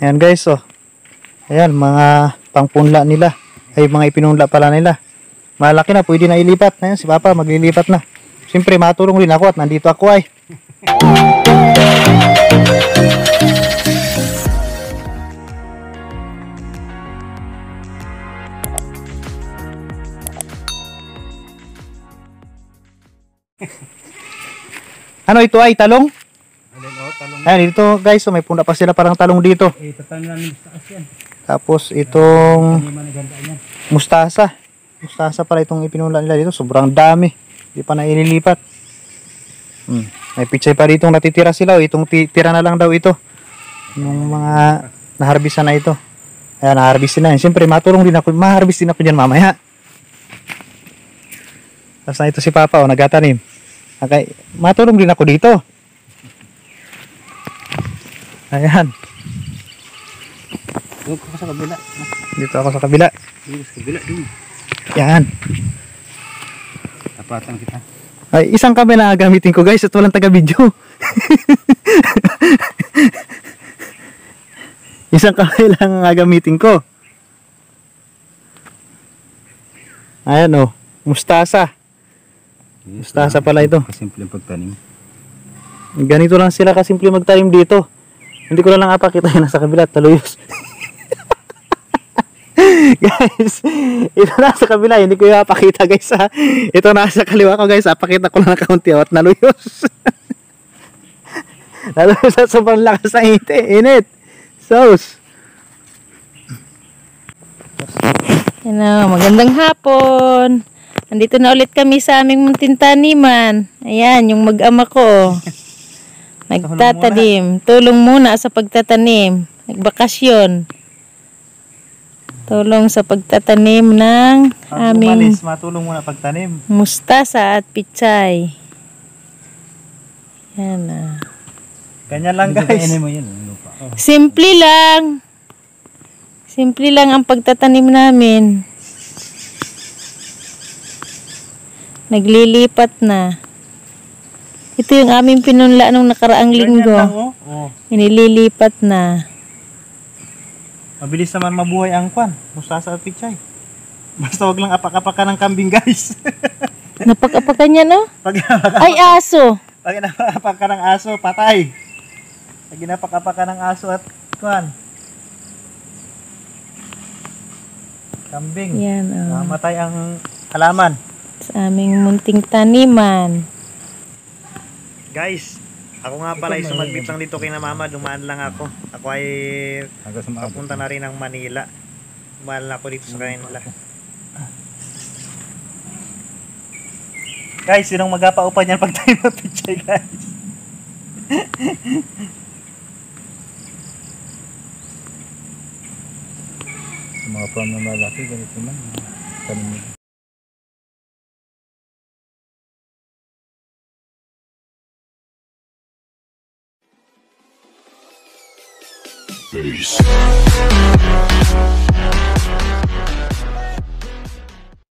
Ayan guys, oh. Ayan, mga pangpunla nila. Ay, mga ipinunla pala nila. Malaki na, pwede na ilipat. Ayan, si Papa maglilipat na. Siyempre, matulong rin ako at nandito ako ay. Ano ito ay talong? Oh, talong. Ayan, dito guys, so may punda pa sila parang talong dito. Eh, tatangin namin sa yan. Tapos itong yan. mustasa. Mustasa pala itong ipinula nila dito. Sobrang dami. Hindi pa na ililipat. Hmm. May pichay pa dito natitira sila. O, itong ti- tira na lang daw ito. Yung mga naharbisan na ito. Ayan, naharbis na. Siyempre, matulong din ako. Maharbis din ako dyan mamaya. Tapos na ito si Papa, o, nagatanim. Okay. Matulong din ako dito. Ayan. Doon ko sa kabila. Dito ako sa kabila. Doon sa kabila, doon. Yan. Tapatan kita. Ay, isang kami na gamitin ko guys at walang taga-video. isang kamay lang ang gagamitin ko. Ayan oh, mustasa. Mustasa pala ito. Kasimple pagtanim. Ganito lang sila kasimple magtanim dito. Hindi ko na lang apakita yun nasa kabila, taluyos. guys, ito nasa kabila, hindi ko yung apakita guys ha. Ito nasa kaliwa ko guys, apakita ko lang ng kaunti oh, at naluyos. naluyos at sobrang lakas ng init. Init. Sauce. Yan o, magandang hapon. Nandito na ulit kami sa aming munting taniman. Ayan, yung mag-ama ko. Nagtatanim. Tulong muna sa pagtatanim. Nagbakasyon. Tulong sa pagtatanim ng Pag aming umalis, matulong muna pagtanim. mustasa at pichay. Yan ah. Ganyan lang guys. Kainin mo lupa. Oh. Simple lang. Simple lang ang pagtatanim namin. Naglilipat na. Ito yung aming pinunla nung nakaraang Ganyan lang linggo. oh. oh. Inililipat na. Mabilis naman mabuhay ang kwan. Mustasa at pichay. Basta wag lang apak-apakan ng kambing guys. Napag-apakan niya, no? Pag Ay, aso! Pag inapak-apakan ng aso, patay. Pag inapak-apakan ng aso at kwan. Kambing. Yan, oh. Mamatay ang halaman. Sa aming munting taniman. Guys, ako nga pala ay sumagbit lang dito kay na mama. Dumaan lang ako. Ako ay papunta na rin ng Manila. Dumaan lang ako dito sa kanila. Guys, sinong magapaupa niyan pag tayo ng pichay guys? Mga farm na malaki, ganito man. Tanim nila. Peace.